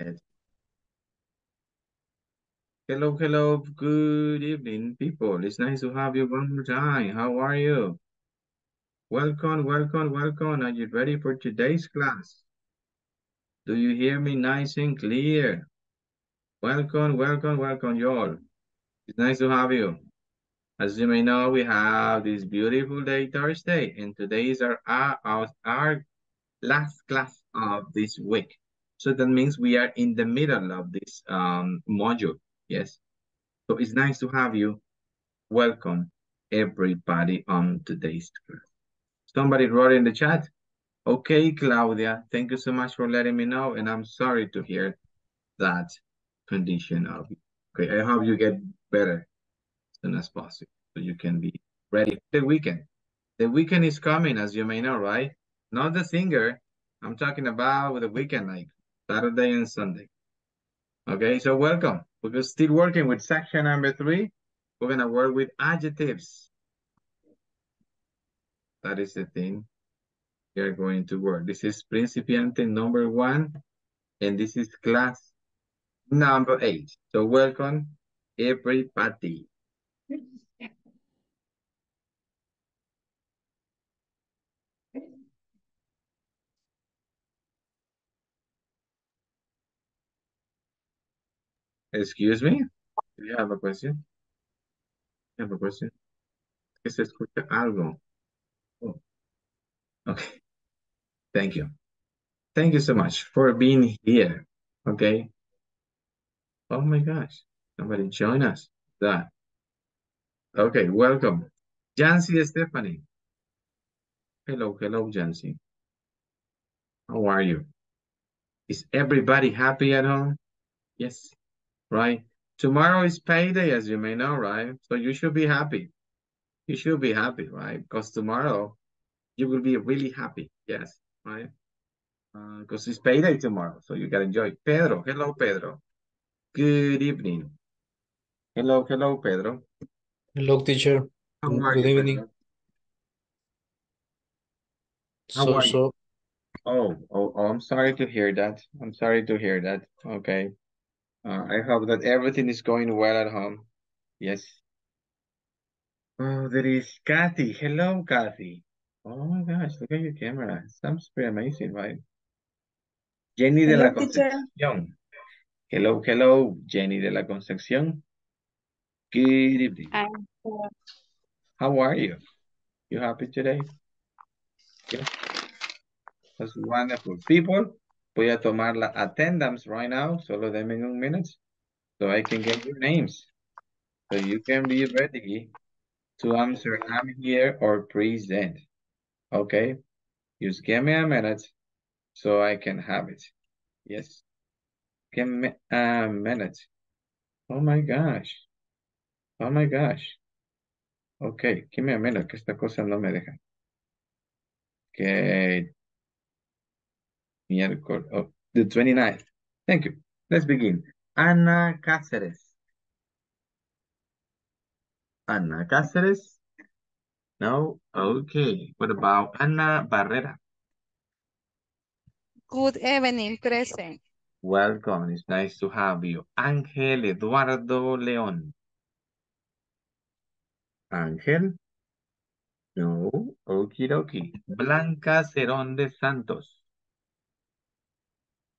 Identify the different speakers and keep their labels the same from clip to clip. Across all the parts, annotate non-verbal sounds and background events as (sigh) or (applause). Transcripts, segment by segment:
Speaker 1: Hello, hello, good evening, people. It's nice to have you one more time. How are you? Welcome, welcome, welcome. Are you ready for today's class? Do you hear me nice and clear? Welcome, welcome, welcome, y'all. It's nice to have you. As you may know, we have this beautiful day, Thursday, and today is our, our, our last class of this week. So that means we are in the middle of this um, module. Yes. So it's nice to have you. Welcome everybody on today's class. Somebody wrote in the chat. Okay, Claudia, thank you so much for letting me know. And I'm sorry to hear that condition of you. Okay, I hope you get better as soon as possible so you can be ready for the weekend. The weekend is coming, as you may know, right? Not the singer. I'm talking about the weekend, like Saturday and Sunday. Okay, so welcome. We're still working with section number three. We're gonna work with adjectives. That is the thing we are going to work. This is principiante number one, and this is class number eight. So welcome everybody. Excuse me? Do you have a question? You have a question? Que se escucha algo. Oh. Okay. Thank you. Thank you so much for being here. Okay. Oh my gosh. Somebody join us. That. Okay, welcome. Jancy Stephanie. Hello, hello, Jancy. How are you? Is everybody happy at home? Yes right? Tomorrow is payday, as you may know, right? So you should be happy. You should be happy, right? Because tomorrow you will be really happy. Yes, right? Because uh, it's payday tomorrow, so you gotta enjoy. Pedro, hello, Pedro. Good evening. Hello, hello, Pedro.
Speaker 2: Hello, teacher.
Speaker 1: How are
Speaker 2: Good
Speaker 1: you,
Speaker 2: evening.
Speaker 1: Pedro? How
Speaker 2: So,
Speaker 1: are you?
Speaker 2: so,
Speaker 1: Oh, oh, oh, I'm sorry to hear that. I'm sorry to hear that. Okay. Uh, I hope that everything is going well at home. Yes. Oh, there is Kathy. Hello, Kathy. Oh my gosh, look at your camera. It Sounds pretty amazing, right? Jenny de la
Speaker 3: Hello, teacher.
Speaker 1: Concepción. Hello, hello, Jenny de la Concepción. Good evening.
Speaker 3: I'm uh,
Speaker 1: How are you? You happy today? Yes. That's wonderful. People, voy a tomar la attendance right now. Solo denme un minute so I can get your names. So you can be ready to answer I'm here or present. Okay? Just give me a minute so I can have it. Yes. Give me a minute. Oh my gosh. Oh my gosh. Okay, give me a minute, que esta cosa no me deja. Okay. Miércoles. Oh, the 29th. Thank you. Let's begin. Ana Cáceres. Ana Cáceres? No? Okay. What about Ana Barrera?
Speaker 3: good evening, present.
Speaker 1: Welcome. It's nice to have you. Ángel Eduardo León. Ángel? No. Okie dokie. Blanca Cerón de Santos.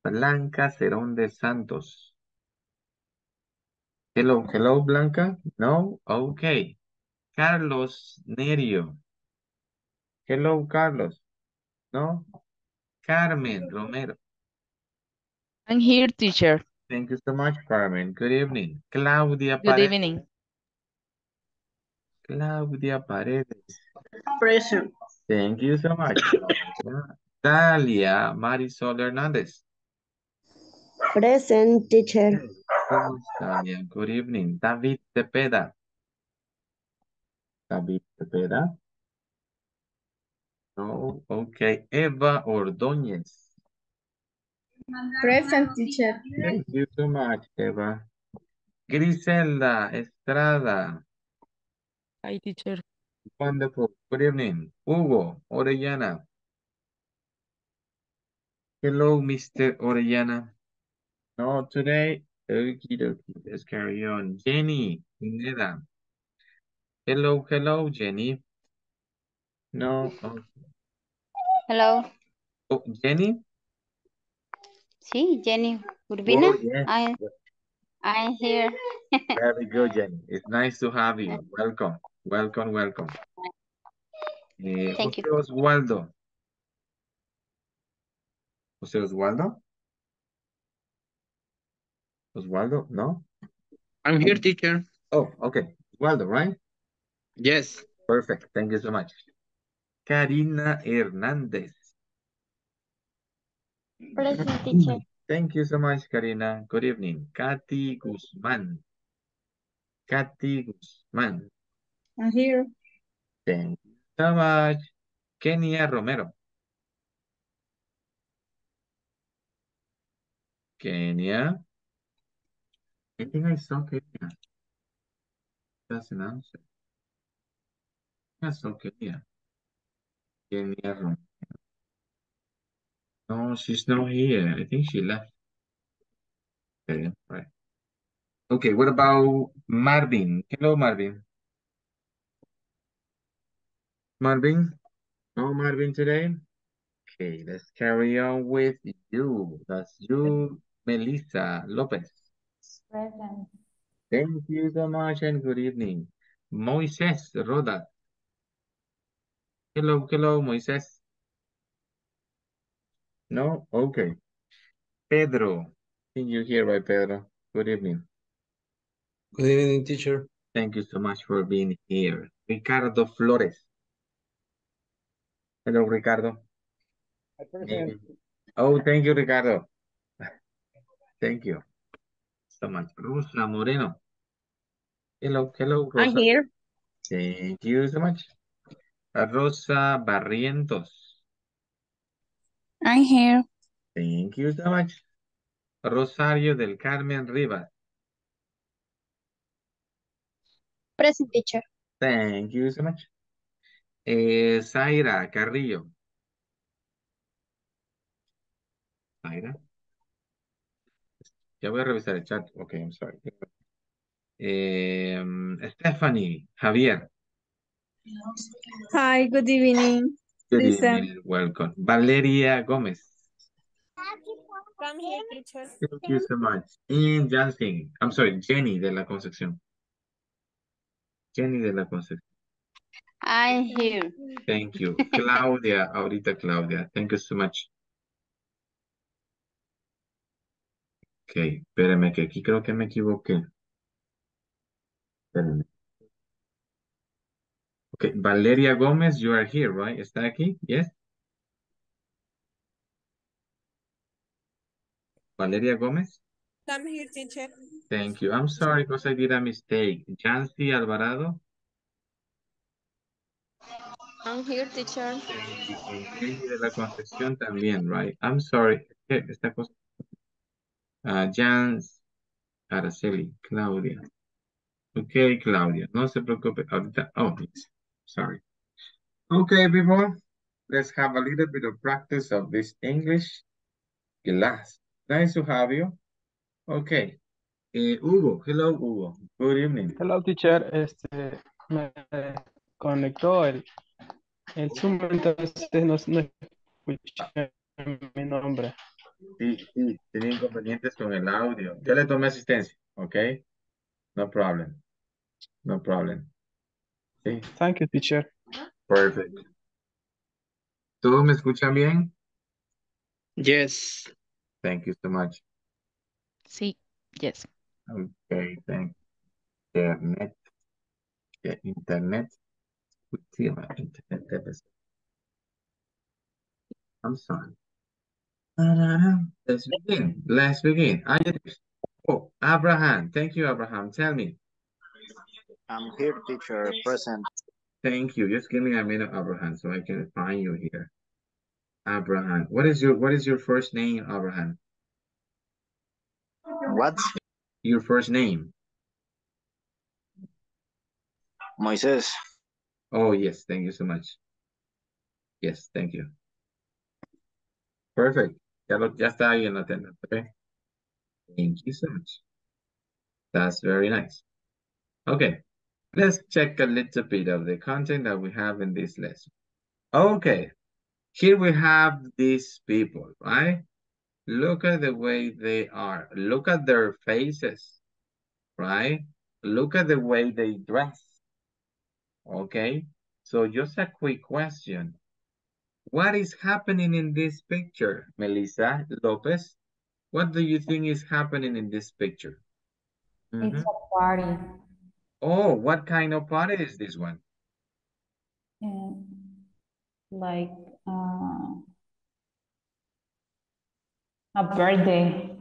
Speaker 1: Blanca Cerón de Santos. Hello, hello, Blanca? No? Okay. Carlos Nerio. Hello, Carlos. No? Carmen Romero.
Speaker 4: I'm here, teacher.
Speaker 1: Thank you so much, Carmen. Good evening. Claudia
Speaker 4: Good
Speaker 1: Paredes.
Speaker 4: evening.
Speaker 1: Claudia Paredes.
Speaker 3: Present.
Speaker 1: Thank you so much. Dalia Marisol Hernandez.
Speaker 5: Present teacher.
Speaker 1: ¿Cómo está? Bien, Good evening. David Tepeda. David Tepeda. No, okay. Eva Ordóñez.
Speaker 3: Present, teacher.
Speaker 1: Thank you so much, Eva. Griselda Estrada.
Speaker 4: Hi, teacher.
Speaker 1: Wonderful. Good evening. Hugo Orellana. Hello, Mr. Orellana. No, today. Okie dokie. Let's carry on. Jenny, Pineda. Hello, hello, Jenny. No. Oh,
Speaker 2: Hello.
Speaker 1: oh, Jenny?
Speaker 2: Sí, Jenny Urbina.
Speaker 1: Oh, yes.
Speaker 2: I, I'm here.
Speaker 1: Very good, Jenny. It's nice to have you. Welcome. Welcome, welcome. Eh,
Speaker 2: Thank
Speaker 1: José
Speaker 2: you.
Speaker 1: Oswaldo. José Oswaldo? Oswaldo? No?
Speaker 5: I'm here, teacher.
Speaker 1: Oh, okay. Oswaldo, right?
Speaker 5: Yes.
Speaker 1: Perfect. Thank you so much. Karina Hernández.
Speaker 2: Present mm. teacher.
Speaker 1: Thank you so much, Karina. Good evening. Katy Guzman. Katy Guzman.
Speaker 3: I'm here.
Speaker 1: Thank you so much. Kenia Romero. Kenia. I think I saw Kenia. Doesn't answer. I saw Kenia. Kenia Romero. No, she's not here. I think she left. Okay, right. Okay, what about Marvin? Hello, Marvin. Marvin? No Marvin today? Okay, let's carry on with you. That's you, Melissa Lopez.
Speaker 2: Present.
Speaker 1: Thank you so much and good evening. Moises Roda. Hello, hello, Moises. No? Okay. Pedro. Can you hear right, Pedro? Good evening.
Speaker 5: Good evening, teacher.
Speaker 1: Thank you so much for being here. Ricardo Flores. Hello, Ricardo. Oh, thank you, Ricardo. Thank you so much. Rosa Moreno. Hello, hello, Rosa.
Speaker 3: I'm here.
Speaker 1: Thank you so much. Rosa Barrientos.
Speaker 3: I'm here.
Speaker 1: Thank you so much. Rosario del Carmen Rivas.
Speaker 2: Present teacher.
Speaker 1: Thank you so much. Eh, Zaira Carrillo. Zaira. Ya voy a revisar el chat. Ok, I'm sorry. Eh, Stephanie Javier.
Speaker 3: Hi, good evening.
Speaker 1: Good
Speaker 3: Lisa.
Speaker 1: evening, welcome. Valeria Gómez.
Speaker 3: Here, teacher.
Speaker 1: Thank you so much. And Jansen. I'm sorry, Jenny de la Concepción. Jenny de la Concepción.
Speaker 2: I'm here.
Speaker 1: Thank you. Claudia, ahorita Claudia. Thank you so much. Ok, espérame que aquí creo que me equivoqué. Espérame. Ok, Valeria Gómez, you are here, right? ¿Está aquí? Yes. Valeria Gómez?
Speaker 3: I'm here, teacher.
Speaker 1: Thank you. I'm sorry because I did a mistake. Jancy Alvarado?
Speaker 3: I'm here, teacher.
Speaker 1: De la Concepción también, right? I'm sorry. Esta cosa. Ah, Jans Araceli, Claudia. Ok, Claudia. No se preocupe. Ahorita. Oh. Sorry. Okay, people. Let's have a little bit of practice of this English class. Nice to have you. Okay. Eh, Hugo. Hello, Hugo. Good evening.
Speaker 6: Hello, teacher. Este, me conectó el, el Zoom, entonces no, no escuché mi nombre.
Speaker 1: Sí, sí, tenía inconvenientes con el audio. Yo le tomé asistencia, ¿ok? No problem. No problem. Sí,
Speaker 6: Thank you, teacher.
Speaker 1: perfect. ¿Todos me escuchan bien?
Speaker 5: Yes.
Speaker 1: Thank you so much.
Speaker 4: Sí, yes.
Speaker 1: Okay, thank Internet. Yeah, internet. Internet. I'm sorry. Ta-da-da. Let's begin. Let's begin. Adjectives. Oh, Abraham. Thank you, Abraham. Tell me.
Speaker 7: I'm here, teacher, present.
Speaker 1: Thank you. Just give me a minute, Abraham, so I can find you here. Abraham. What is your what is your first name, Abraham?
Speaker 7: What?
Speaker 1: Your first name.
Speaker 7: Moises.
Speaker 1: Oh, yes. Thank you so much. Yes, thank you. Perfect. Ya, lo, ya está ahí en la tienda, ¿ok? Thank you so much. That's very nice. Okay, let's check a little bit of the content that we have in this lesson. Okay, here we have these people, right? Look at the way they are. Look at their faces, right? Look at the way they dress. Okay, so just a quick question. What is happening in this picture, Melissa Lopez? What do you think is happening in this picture? Mhm.
Speaker 8: It's a party.
Speaker 1: Oh, what kind of party is this one?
Speaker 8: Like uh, a birthday.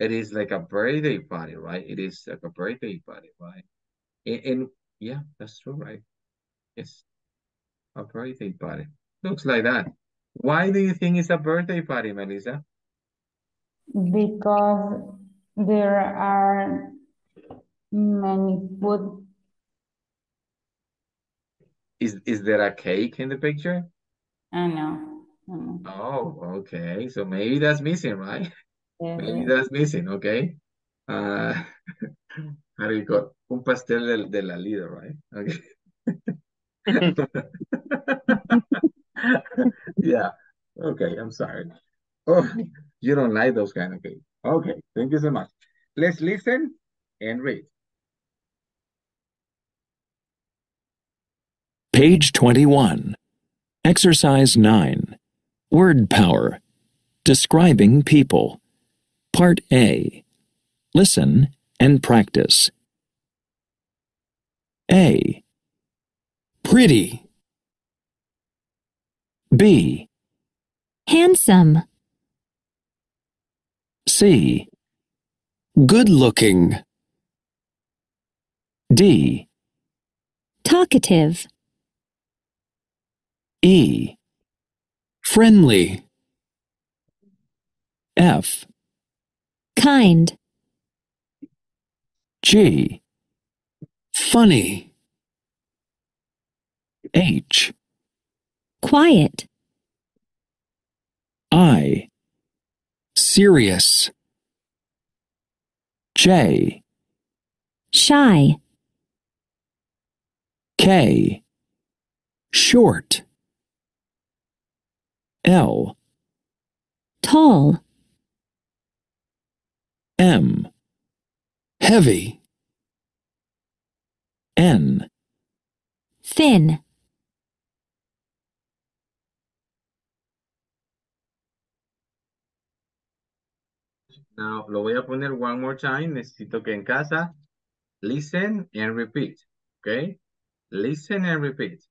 Speaker 1: It is like a birthday party, right? It is like a birthday party, right? And, and yeah, that's true, right? Yes, a birthday party. Looks like that. Why do you think it's a birthday party, Melissa?
Speaker 8: Because there are many food.
Speaker 1: Is is there a cake in the picture?
Speaker 8: I know. I know.
Speaker 1: Oh, okay. So maybe that's missing, right?
Speaker 8: Yes,
Speaker 1: Maybe
Speaker 8: yes.
Speaker 1: that's missing, okay? Uh, how do you call Un pastel de, de la líder, right? Okay. (laughs) (laughs) (laughs) Yeah. Okay, I'm sorry. Oh, you don't like those kind of cake. Okay, thank you so much. Let's listen and read.
Speaker 9: Page 21. Exercise 9. Word power. Describing people. Part A. Listen and practice. A. Pretty. B.
Speaker 10: Handsome.
Speaker 9: C. Good looking. D.
Speaker 10: Talkative.
Speaker 9: E. Friendly. F.
Speaker 10: Kind.
Speaker 9: G. Funny. H.
Speaker 10: Quiet.
Speaker 9: I. Serious. J.
Speaker 10: Shy.
Speaker 9: K. Short. L.
Speaker 10: Tall.
Speaker 9: M. Heavy. N.
Speaker 10: Thin.
Speaker 1: Now, lo voy a poner one more time. Necesito que en casa listen and repeat. Okay? Listen and repeat.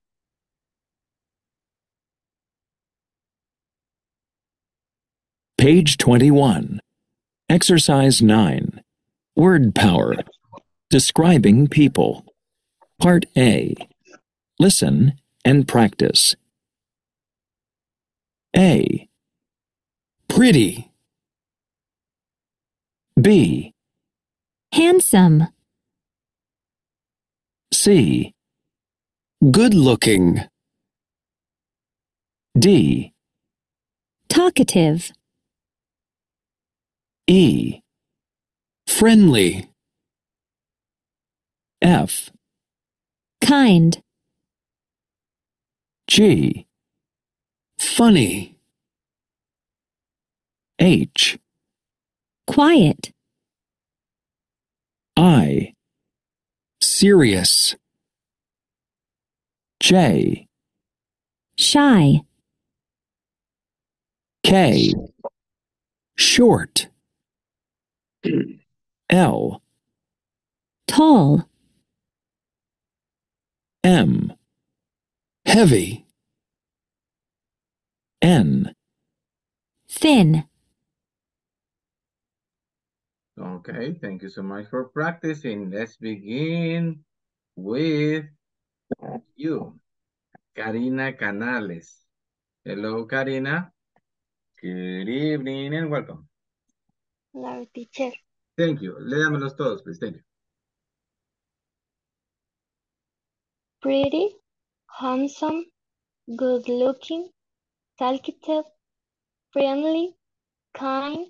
Speaker 9: Page 21. Exercise 9. Word power. Describing people. Part A. Listen and practice. A. Pretty. B.
Speaker 10: Handsome.
Speaker 9: C. Good looking. D.
Speaker 10: Talkative.
Speaker 9: E. Friendly. F.
Speaker 10: Kind.
Speaker 9: G. Funny. H.
Speaker 10: Quiet.
Speaker 9: I. Serious. J.
Speaker 10: Shy.
Speaker 9: K. Short. (clears throat) L.
Speaker 10: Tall.
Speaker 9: M. Heavy. N.
Speaker 10: Thin.
Speaker 1: Okay, thank you so much for practicing. Let's begin with you, Karina Canales. Hello, Karina. Good evening and welcome.
Speaker 2: Hello, teacher.
Speaker 1: Thank you. Léamelos todos, please. Thank you.
Speaker 2: Pretty, handsome, good looking, talkative, friendly, kind,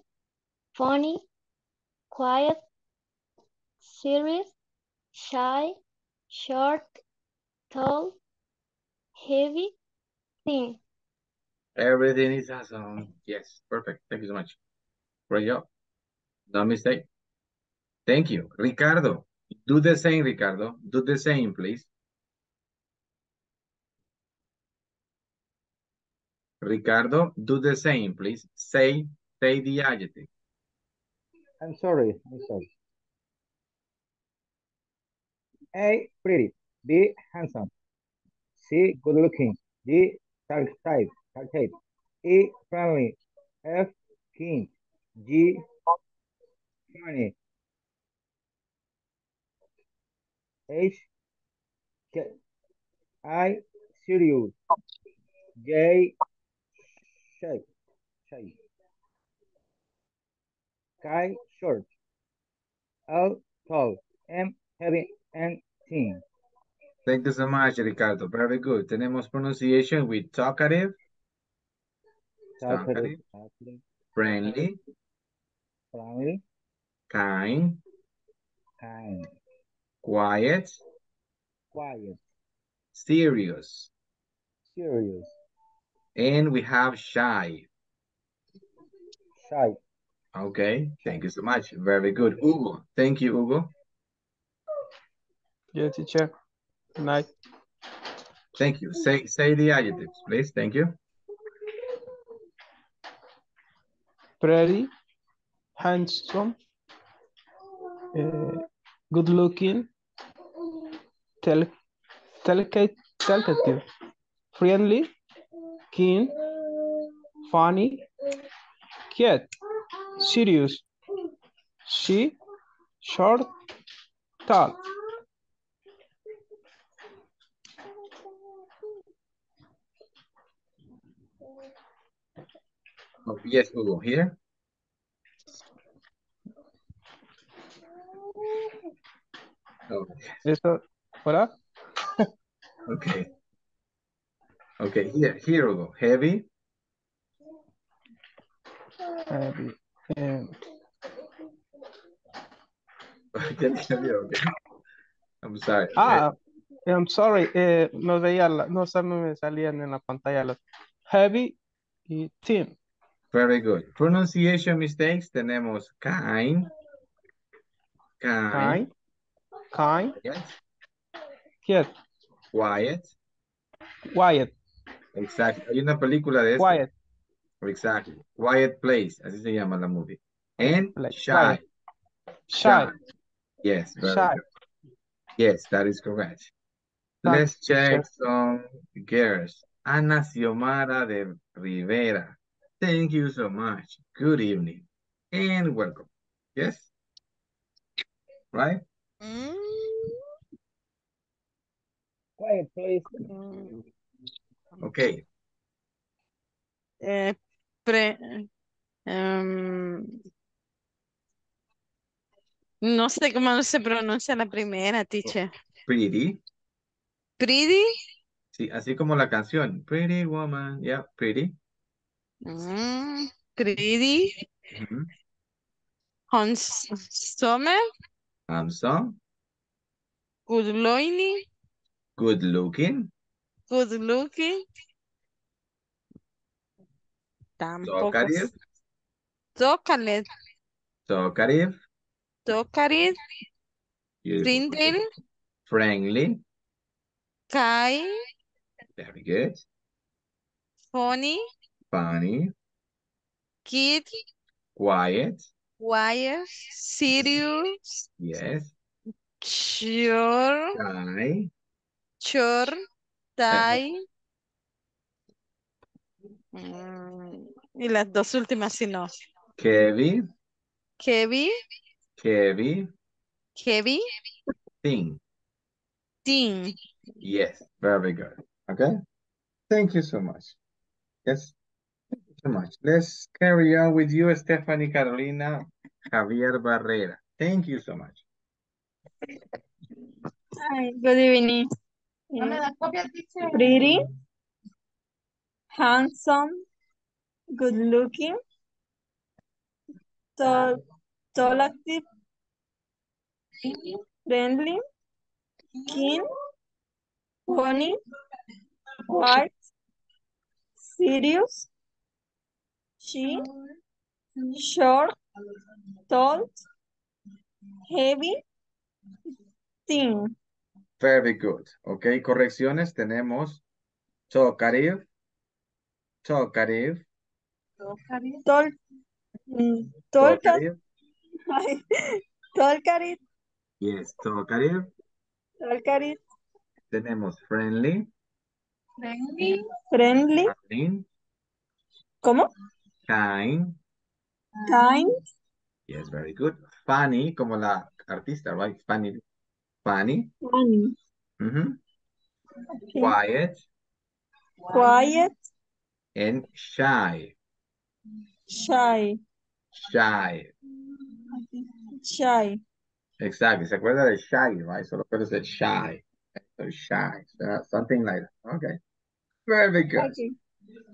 Speaker 2: funny, quiet, serious, shy, short, tall, heavy, thin.
Speaker 1: Everything is awesome. Yes, perfect. Thank you so much. Great job. No mistake. Thank you. Ricardo, do the same, Ricardo. Do the same, please. Ricardo, do the same, please. Say, say the adjective.
Speaker 11: I'm sorry, I'm sorry. A, pretty. B, handsome. C, good looking. D, type, type. E, friendly. F, keen. G, funny. H, ch- I, serious. J, shy, shy. K, short. L, tall. M, heavy and thin.
Speaker 1: Thank you so much, Ricardo. Very good. Tenemos pronunciation with talkative,
Speaker 11: Talkative,
Speaker 1: talkative,
Speaker 11: talkative,
Speaker 1: friendly,
Speaker 11: friendly,
Speaker 1: kind,
Speaker 11: kind,
Speaker 1: quiet,
Speaker 11: quiet,
Speaker 1: serious,
Speaker 11: serious,
Speaker 1: and we have shy.
Speaker 11: shy.
Speaker 1: Okay, thank you so much. Very good. Hugo, thank you, Hugo.
Speaker 6: Yeah, teacher. Good night.
Speaker 1: Thank you. Say say the adjectives, please. Thank you.
Speaker 6: Pretty, handsome, uh, good looking, tel delicate, talkative, friendly, keen, funny, quiet, serious, she, short, tall.
Speaker 1: Oh, yes, Hugo, here. Oh,
Speaker 6: Eso, hola. (laughs)
Speaker 1: okay. Okay, here, here, Hugo. Heavy,
Speaker 6: Heavy,
Speaker 1: heavy, (laughs) I'm sorry.
Speaker 6: ah, I'm sorry, eh, no veía, la- no me salían en la pantalla los heavy y thin.
Speaker 1: Very good. Pronunciation mistakes. Tenemos kind, kind,
Speaker 6: Kind, kind,
Speaker 1: yes,
Speaker 6: quiet,
Speaker 1: quiet.
Speaker 6: quiet,
Speaker 1: Exacto. Hay una película de esto.
Speaker 6: quiet,
Speaker 1: Exactly. Quiet place. Así se llama la movie. And
Speaker 6: Like
Speaker 1: shy.
Speaker 6: quiet. shy,
Speaker 1: Yes, very
Speaker 6: shy.
Speaker 1: good. Yes, that is correct.
Speaker 6: Thank
Speaker 1: Let's check
Speaker 6: teacher.
Speaker 1: some girls. Ana Xiomara de Rivera. Thank you so much. Good evening and welcome. Yes? Right?
Speaker 3: Mm,
Speaker 11: Quiet, please.
Speaker 3: mm,
Speaker 1: Okay.
Speaker 3: eh, pre- em, no sé cómo se pronuncia la primera, teacher.
Speaker 1: Pretty.
Speaker 3: Pretty.
Speaker 1: Sí, así como la canción. Pretty woman. Yeah, pretty.
Speaker 3: Mm, pretty.
Speaker 1: Ujú.
Speaker 3: Handsome.
Speaker 1: Handsome.
Speaker 3: Good looking.
Speaker 1: Good looking.
Speaker 3: Good looking. Tampoco.
Speaker 1: Talkative.
Speaker 3: Talkative.
Speaker 1: Talkative.
Speaker 3: Talkative. Friendly.
Speaker 1: Friendly.
Speaker 3: Kind.
Speaker 1: Very good.
Speaker 3: Funny.
Speaker 1: Funny.
Speaker 3: Kid.
Speaker 1: Quiet.
Speaker 3: Wire. Serious.
Speaker 1: Yes.
Speaker 3: Sure.
Speaker 1: Shy.
Speaker 3: Sure. Die. Mm, y las dos últimas, si no.
Speaker 1: heavy.
Speaker 3: Heavy.
Speaker 1: Heavy.
Speaker 3: Heavy.
Speaker 1: Thin.
Speaker 3: Thin.
Speaker 1: Yes. Very good. Okay. Thank you so much. Yes. Thank you so much. Let's carry on with you, Stephanie Carolina Javier Barrera. Thank you so much.
Speaker 12: Hi, good evening. Pretty, handsome, good looking, tall, talkative, friendly, keen, funny, quiet, serious, she, short, tall, heavy, thin.
Speaker 1: Very good. Ok, correcciones tenemos talkative, talkative,
Speaker 12: Tol, mm,
Speaker 1: talkative,
Speaker 12: talkative,
Speaker 1: yes, talkative.
Speaker 12: talkative,
Speaker 1: Tenemos friendly,
Speaker 12: friendly, friendly,
Speaker 1: kind,
Speaker 12: ¿cómo?
Speaker 1: kind,
Speaker 12: Kind,
Speaker 1: yes, very good. Funny, como la artista, right? Funny, funny,
Speaker 12: funny,
Speaker 1: mhm,
Speaker 12: okay.
Speaker 1: quiet,
Speaker 12: quiet,
Speaker 1: and shy,
Speaker 12: shy,
Speaker 1: shy.
Speaker 12: shy.
Speaker 1: Exactly. ¿Se acuerda de shy, right? So Solo puede ser shy. So shy. So something like that. Okay. Very good.
Speaker 12: Okay.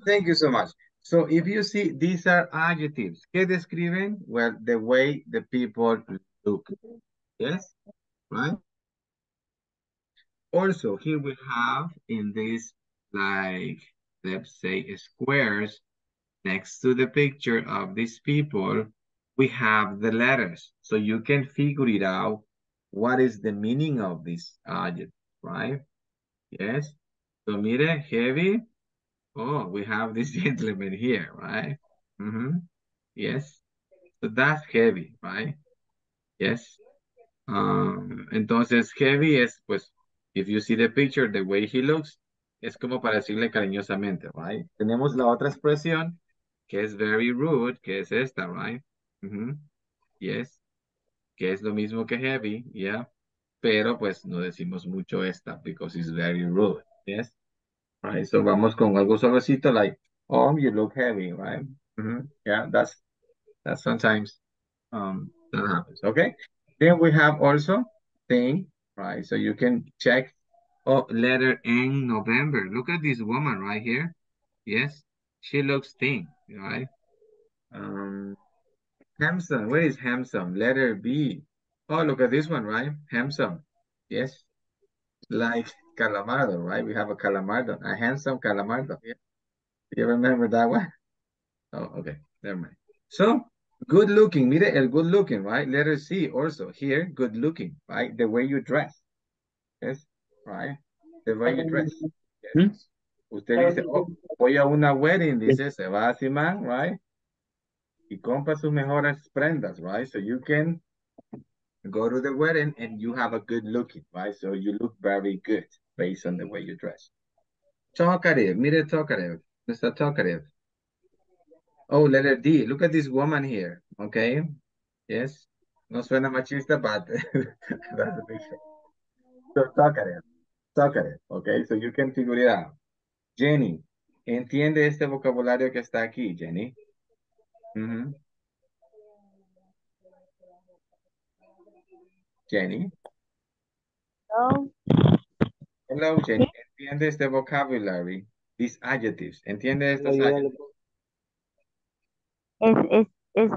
Speaker 1: Thank you so much. So if you see, these are adjectives. ¿Qué describen? Well, the way the people look. Yes? Right? Also, here we have in this, like, let's say squares next to the picture of these people, we have the letters. So you can figure it out. What is the meaning of this adjective, right? Yes. So mire, heavy. Oh, we have this (laughs) gentleman here, right? Mm-hmm. Yes. So that's heavy, right? Yes. Um, entonces, heavy es, pues, if you see the picture, the way he looks, es como para decirle cariñosamente, right? Tenemos la otra expresión, que es very rude, que es esta, right? Yes. Que es lo mismo que heavy, yeah. Pero, pues, no decimos mucho esta, because it's very rude, yes. Right, so vamos con algo suavecito, like, oh, you look heavy, right? Yeah, that's, that's sometimes, um, that happens, okay? Then we have also thing, right? So you can check, oh, letter N, November. Look at this woman right here. Yes, she looks thin, right? Um, handsome, where is handsome? Letter B. Oh, look at this one, right? Handsome, yes. Like Calamardo, right? We have a Calamardo, a handsome Calamardo. Yeah. You remember that one? (laughs) Oh, okay, never mind. So, good looking, mire el good looking, right? Letter C also here, good looking, right? The way you dress. Yes, right? The way you dress. Yes. Hmm? Usted dice, oh, voy a una wedding, dice, se va a Simán, right? Y compra sus mejores prendas, right? So you can go to the wedding and you have a good looking, right? So you look very good based on the way you dress. Talkative, mire talkative, Mr. Talkative. Oh, letter D. Look at this woman here. Okay. Yes. No suena machista, but (laughs) that's a picture. So talkative. Talkative. Okay. So you can figure it out. Jenny. ¿Entiende este vocabulario que está aquí, Jenny? Jenny.
Speaker 2: Hello.
Speaker 1: Hello, Jenny. ¿Entiende este vocabulary? These adjectives. ¿Entiende estos adjectives?
Speaker 2: Es, es, es,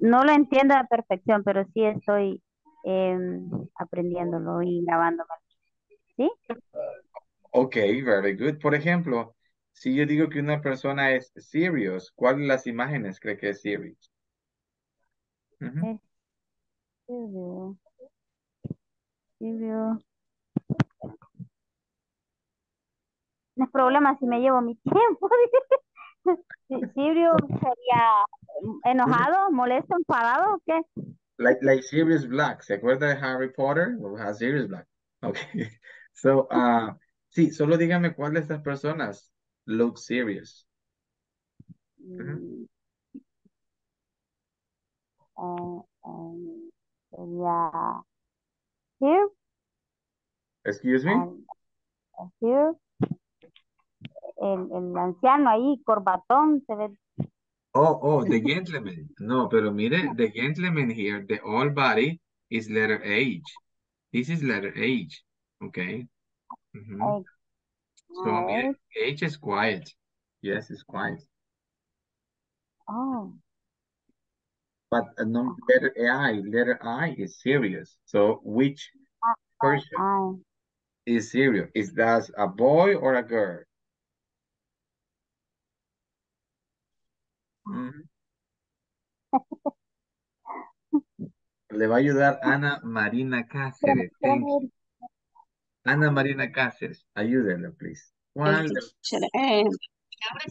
Speaker 2: no lo entiendo a la perfección, pero sí estoy em, aprendiéndolo y grabándolo. ¿Sí?
Speaker 1: Ok, very good. Por ejemplo, si yo digo que una persona es serious, ¿cuáles las imágenes cree que es serious? Ujú.
Speaker 2: Es serio. Serio. No es problema si me llevo mi tiempo. (laughs) Sí, Serio sería enojado, molesto, enfadado, ¿o ¿qué?
Speaker 1: Like, like Sirius Black. ¿Se acuerda de Harry Potter? Well, we have Sirius Black. Okay. (laughs) So, uh, sí, solo dígame cuál de estas personas look serious.
Speaker 2: Mm, eh, here,
Speaker 1: Excuse me?
Speaker 2: and here. El, el anciano ahí, corbatón, se ve.
Speaker 1: Oh, oh, the gentleman. No, pero mire, the gentleman here, the all body is letter H. This is letter H. Okay. Mhm.
Speaker 2: eh,
Speaker 1: So,
Speaker 2: a.
Speaker 1: H is quiet. Yes, it's quiet.
Speaker 2: Oh,
Speaker 1: but a num letter I, letter I is serious. So which person
Speaker 2: I.
Speaker 1: is serious? Is that a boy or a girl? Mhm. (laughs) Le va a ayudar Ana Marina Cáceres. Thank you. Ana Marina Cáceres, ayúdenla, please. ¿Cuál
Speaker 12: Eh,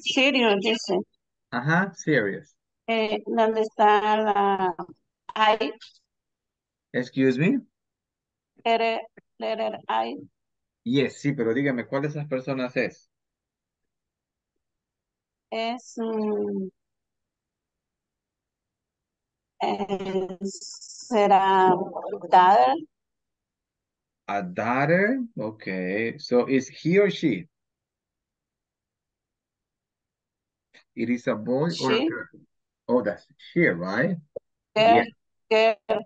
Speaker 12: serio, dice.
Speaker 1: Ajá, serious.
Speaker 12: Eh, ¿Dónde está la I?
Speaker 1: Excuse me?
Speaker 12: Letter, letter I.
Speaker 1: Yes, sí, pero dígame, ¿cuál de esas personas es?
Speaker 12: Es, es- será
Speaker 1: A daughter? Okay, so is he or she? It is a boy or a girl? Oh, that's she, right?
Speaker 12: girl,
Speaker 1: Yes,
Speaker 12: girl.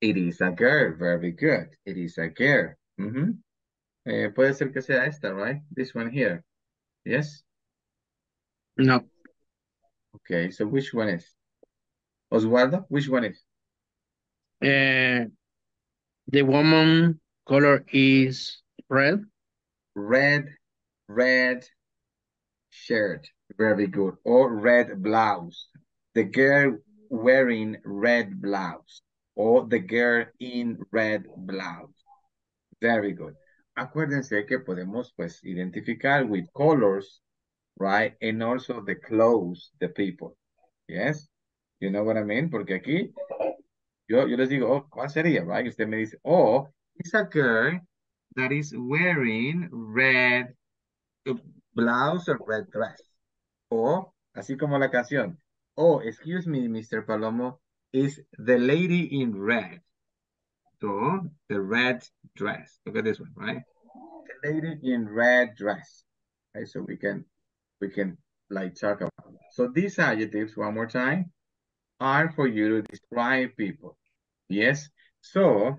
Speaker 1: it is a girl. Very good. It is a girl. Mm -hmm. Eh, puede ser que sea esta, right? This one here. Yes?
Speaker 5: No.
Speaker 1: Okay, so which one is? Oswaldo, which one is?
Speaker 5: Uh, the woman color is red.
Speaker 1: Red, red shirt. Very good. Or red blouse. The girl wearing red blouse. Or the girl in red blouse. Very good. Acuérdense que podemos pues identificar with colors, right? And also the clothes, the people. Yes? You know what I mean? Porque aquí yo, yo les digo, oh, ¿cuál sería? Right? Usted me dice, oh, it's a girl that is wearing red uh, blouse or red dress. O, así como la canción, oh, excuse me, Mr. Palomo, is the lady in red. So, the red dress. Look at this one, right? The lady in red dress. Okay, so we can, we can like talk about. it. So these adjectives, one more time, are for you to describe people. Yes? So,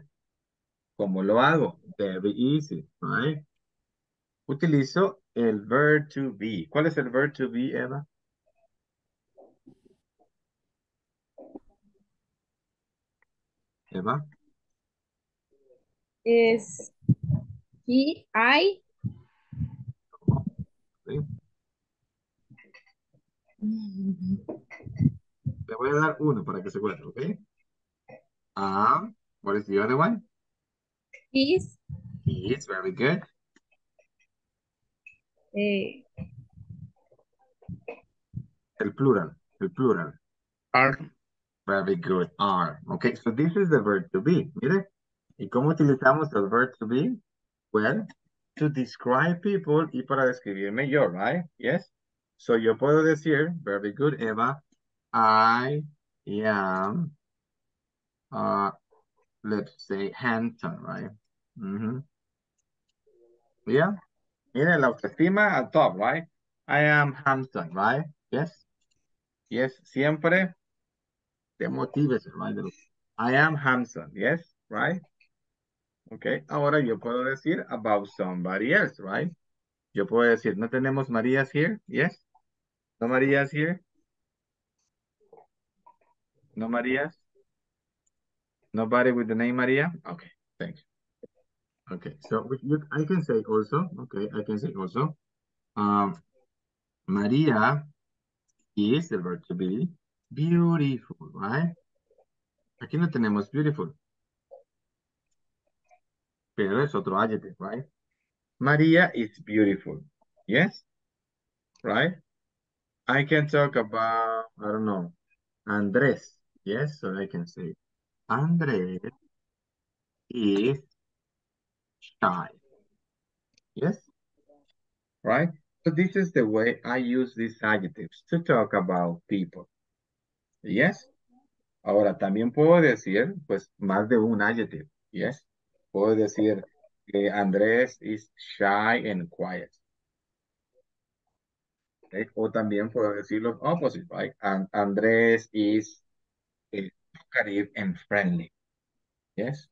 Speaker 1: ¿cómo lo hago? Very easy, right? Utilizo el verb to be. ¿Cuál es el verb to be, Eva? Eva?
Speaker 13: is he, I,
Speaker 1: ¿sí? Le voy a dar uno para que se acuerde, ¿ok? Um, what is the other one?
Speaker 13: is,
Speaker 1: He is very good.
Speaker 13: eh,
Speaker 1: El plural, el plural.
Speaker 5: Are.
Speaker 1: Very good, are. Okay, so this is the verb to be. Mire, ¿y cómo utilizamos el verb to be? Well, to describe people y para describirme yo, right? Yes? So yo puedo decir, very good, Eva, I am, uh, let's say, handsome, right? Mhm. Yeah? Mire, la autoestima at top, right? I am handsome, right? Yes? Yes, siempre te motives, right? I am handsome, yes, right? Okay, ahora yo puedo decir about somebody else, right? Yo puedo decir, ¿no tenemos Marías here? Yes? ¿No Marías here? ¿No Marías? Nobody with the name Maria? Okay, thank you. Okay, so you, I can say also, okay, I can say also, um, Maria is the verb to be beautiful, right? Aquí no tenemos beautiful. Pero es otro adjective, right? Maria is beautiful. Yes? Right? I can talk about, I don't know, Andres. Yes, so I can say, Andres is shy. Yes? Right? So this is the way I use these adjectives to talk about people. Yes? Ahora, también puedo decir, pues, más de un adjective. Yes? Puedo decir que Andrés is shy and quiet. Okay? O también puedo decir lo opposite, right? And Andrés is talkative and friendly. Yes?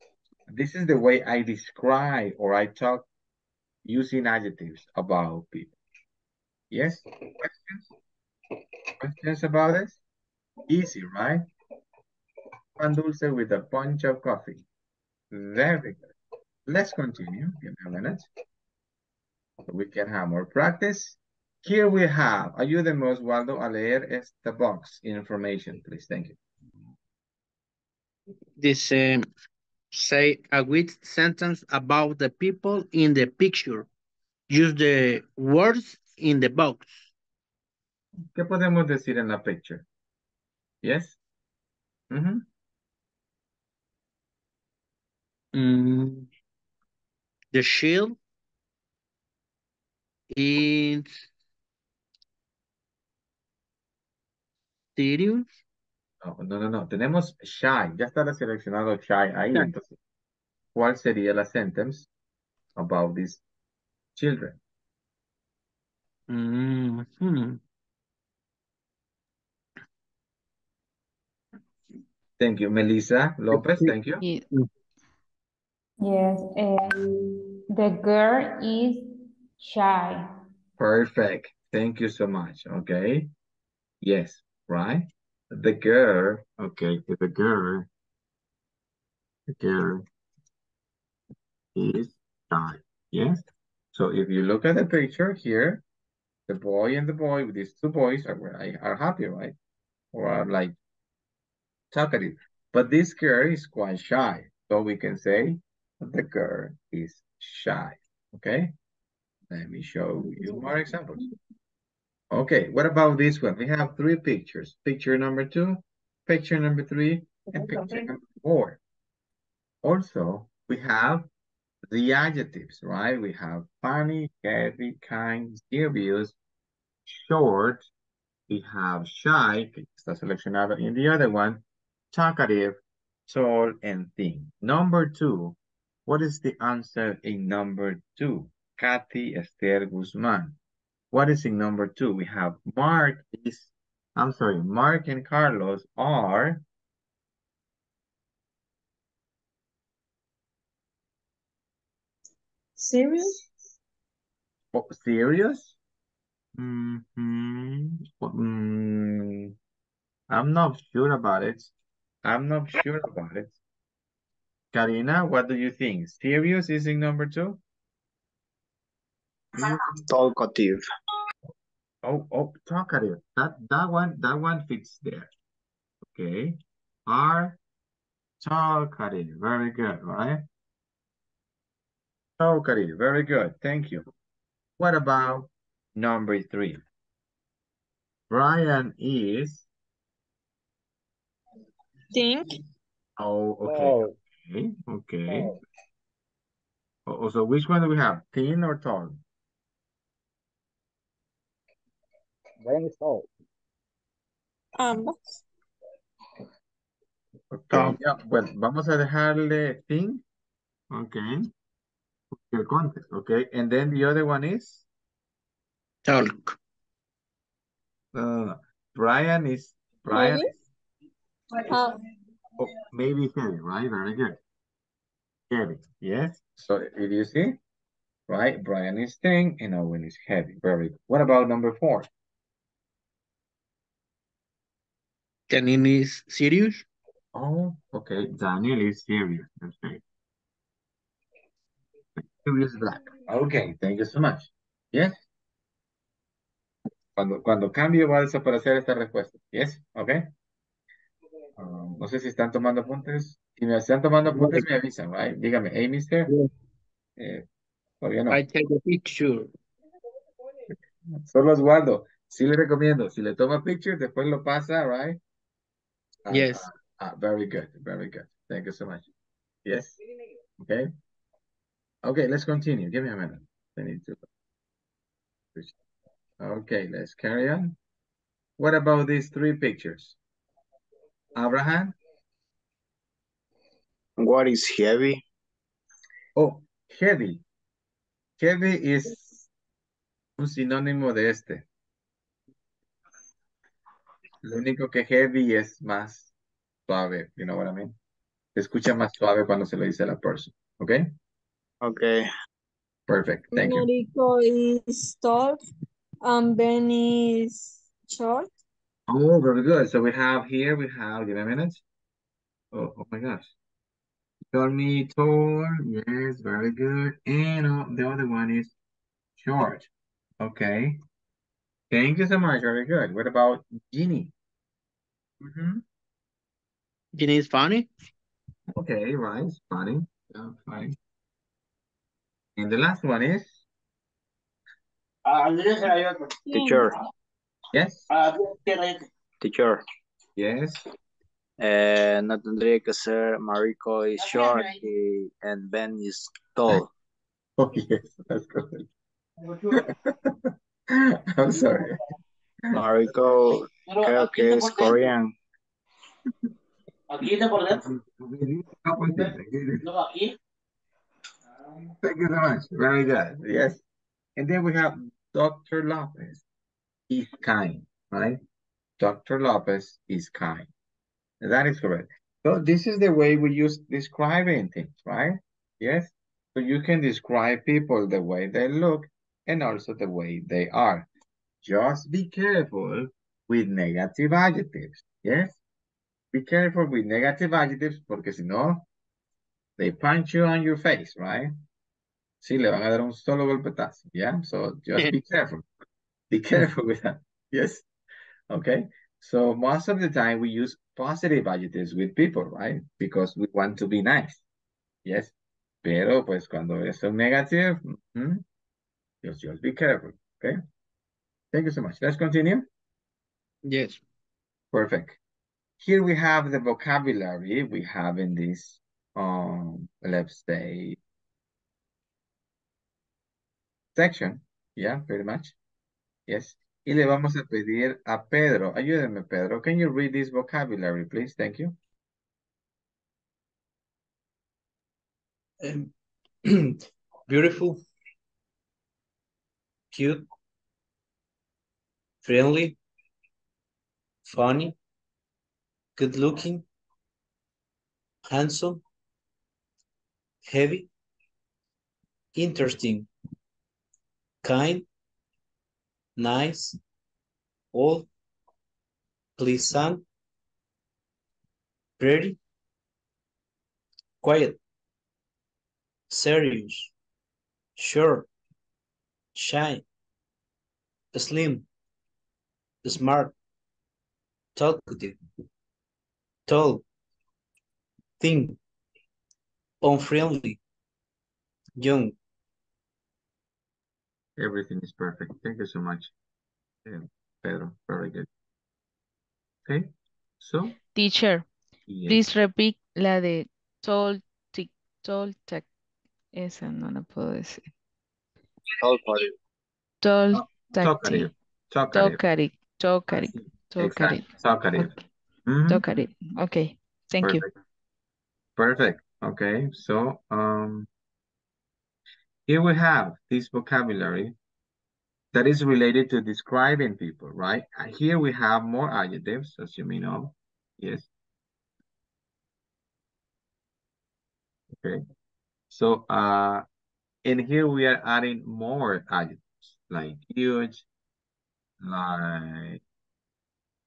Speaker 1: This is the way I describe or I talk using adjectives about people. Yes? Questions? Questions about this? Easy, right? pan dulce with a bunch of coffee. Very good. Let's continue. Give me a minute. We can have more practice. Here we have, ayúdeme Osvaldo a leer esta box information, please. Thank you.
Speaker 5: This um, say a good sentence about the people in the picture. Use the words in the box.
Speaker 1: ¿Qué podemos decir en la picture? Yes? Mhm.
Speaker 5: Mm, the shield is serious.
Speaker 1: No, no, no, no. Tenemos shy. Ya está seleccionado shy ahí.
Speaker 5: Ya.
Speaker 1: Entonces, ¿cuál sería la sentence about these children?
Speaker 5: Mm, hmm.
Speaker 1: Thank you. Melissa Lopez, thank you.
Speaker 4: Ye-
Speaker 8: Yes, uh, the girl is shy.
Speaker 1: Perfect. Thank you so much. Okay. Yes, right? The girl, okay, the girl, the girl is shy. Yes. So if you look at the picture here, the boy and the boy, these two boys are, are happy, right? Or are like talkative. But this girl is quite shy. So we can say the girl is shy. Okay. Let me show you more examples. Okay, what about this one? We have three pictures. Picture number two, picture number three, and picture number four. Also, we have the adjectives, right? We have funny, heavy, kind, serious, short. We have shy, que está seleccionado in the other one, talkative, tall, and thin. Number two, what is the answer in number two? Kathy Esther Guzman. What is in number two? We have Mark is, I'm sorry, Mark and Carlos are
Speaker 13: Serious?
Speaker 1: oh, serious? Mm-hmm. Mm, I'm not sure about it. I'm not sure about it. Karina, what do you think? Serious is in number two? Do you think-
Speaker 7: Talkative.
Speaker 1: Oh, oh, talkative. That that one, that one fits there. Okay. Are talkative. Very good, right? Talkative. Very good. Thank you. What about number three? Brian is.
Speaker 13: Think?
Speaker 1: Oh, okay.
Speaker 11: Oh,
Speaker 1: Okay. Okay. Oh.
Speaker 11: oh,
Speaker 1: Oh, so which one do we have? Thin or tall?
Speaker 11: Brian is tall.
Speaker 13: Ambos.
Speaker 1: Okay.
Speaker 5: Tall.
Speaker 1: Ya, bueno, vamos a dejarle thin. Okay. El context. Okay. And then the other one is.
Speaker 5: Talk.
Speaker 1: No, no, no. Brian is Brian
Speaker 13: Heavy?
Speaker 1: is
Speaker 13: Uh,
Speaker 1: oh, maybe heavy, right? Very good. Heavy, yes. So if you see, right? Brian is thin and Owen is heavy. Very good. What about number four?
Speaker 5: Janine is serious.
Speaker 1: Oh, okay. Daniel is serious. Okay. Serious black. Okay, thank you so much. Yes. Cuando, cuando cambie va a desaparecer esta respuesta. Yes, okay. Um, no sé si están tomando apuntes. Si me están tomando apuntes, me avisan, right? Dígame, hey, mister. Eh, todavía no.
Speaker 5: I take the picture.
Speaker 1: Solo Osvaldo. Sí le recomiendo. Si le toma pictures, después lo pasa, right?
Speaker 5: Yes.
Speaker 1: ah, ah, very good. Very good. Thank you so much. Yes. Okay. Okay, let's continue. Give me a minute. I need to. Okay, let's carry on. What about these three pictures? Abraham?
Speaker 7: What is heavy?
Speaker 1: Oh, heavy. Heavy is un sinónimo de este. Lo único que heavy es más suave, you know what I mean? Se escucha más suave cuando se lo dice a la persona, okay?
Speaker 7: Okay.
Speaker 1: Perfect, thank you.
Speaker 13: Noriko is tall. And Ben is short.
Speaker 1: Oh, very good. So we have here, we have, give me a minute. Oh, oh my gosh. Call me tall. Yes, very good. And uh, the other one is short. Okay. Thank you so much. Very good. What about Ginny? Mm-hmm.
Speaker 5: Ginny is funny.
Speaker 1: Okay, right. Funny. Yeah, funny. And the last one is?
Speaker 7: Teacher.
Speaker 1: Yes.
Speaker 7: Teacher.
Speaker 1: Yes.
Speaker 7: Eh, no tendría que ser Mariko is short y, and Ben is tall. (laughs)
Speaker 1: Oh, yes, that's correct. (laughs) (laughs) I'm sorry.
Speaker 7: Mariko creo que es Korean.
Speaker 1: Aquí está por dentro. Thank you so much. Very good. Yes. And then we have Dr. Lopez. He's kind, right? Dr. Lopez is kind. That is correct. So this is the way we use describing things, right? Yes. So you can describe people the way they look and also the way they are. Just be careful with negative adjectives. Yes. Be careful with negative adjectives porque si no, they punch you on your face, right? Sí, le van a dar un solo golpetazo. Yeah. So just be careful. Be careful with that. Yes. Okay. So most of the time we use positive adjectives with people, right? Because we want to be nice. Yes. Pero pues cuando es un negative, mm, just, just be careful. Okay. Thank you so much. Let's continue.
Speaker 5: Yes.
Speaker 1: Perfect. Here we have the vocabulary we have in this, um, let's say, section. Yeah, pretty much. Yes. Y le vamos a pedir a Pedro. Ayúdeme, Pedro. Can you read this vocabulary, please? Thank you.
Speaker 14: Um, (clears throat) beautiful, cute, friendly, funny, good looking, handsome, heavy, interesting, kind, nice, old, pleasant, pretty, quiet, serious, short, shy, slim, smart, talkative, tall, thin, unfriendly, young.
Speaker 1: Everything is perfect. Thank you so much, eh, Pedro. Very good. Okay. So,
Speaker 4: Teacher,
Speaker 1: yes.
Speaker 4: please repeat la de tall, tic, tall, tac. Esa no la puedo decir.
Speaker 7: Talkative.
Speaker 4: Tall,
Speaker 1: Talkative.
Speaker 4: tacti.
Speaker 1: Talkative.
Speaker 4: Talkative, talkative,
Speaker 1: Exacto.
Speaker 4: talkative.
Speaker 1: Talkative. Mhm.
Speaker 4: Talkative. Okay, thank you.
Speaker 1: Perfect. Perfect. Okay. So, um, here we have this vocabulary that is related to describing people, right? And here we have more adjectives, as you may know. Yes. Okay. So, uh, and here we are adding more adjectives like huge, like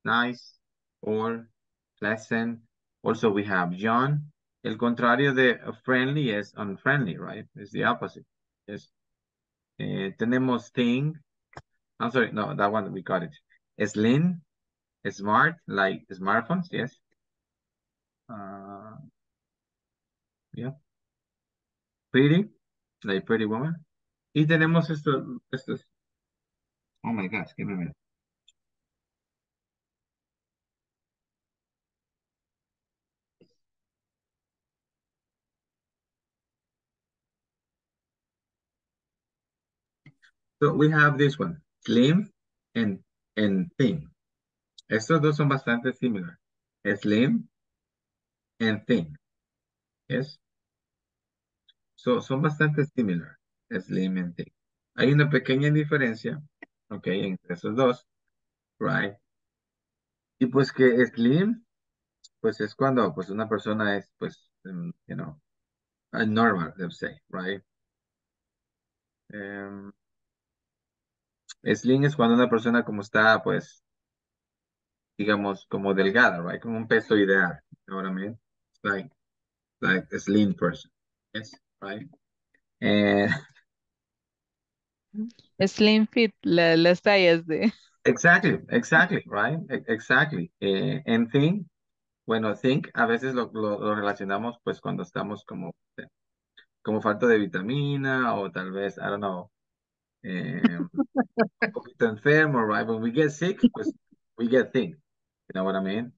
Speaker 1: nice, or pleasant. Also, we have John. El contrario de friendly is unfriendly, right? It's the opposite. Yes. Eh, tenemos thing. I'm sorry, no, that one we got it. Slim, smart, like smartphones, yes. Uh, yeah. Pretty, like pretty woman. Y tenemos esto, estos. Oh my gosh, give me a minute. So we have this one, slim and, and thin. Estos dos son bastante similar. Slim and thin. Yes. So, son bastante similar. Slim and thin. Hay una pequeña diferencia, ok, entre esos dos, right? Y pues que slim, pues es cuando pues una persona es, pues, um, you know, normal, let's say, right? Um, Slim es cuando una persona como está, pues, digamos, como delgada, right? Como un peso ideal. You know what I mean? like, like a slim person. Yes, right? (laughs) And
Speaker 4: Slim fit, la- las tallas de... (laughs)
Speaker 1: exactly, exactly, right? E- Exactly. Eh, and think, bueno, think a veces lo, lo, lo relacionamos pues cuando estamos como, eh, como falta de vitamina o tal vez, I don't know, eh, un poquito enfermo, right? When we get sick, pues we get thin. You know what I mean?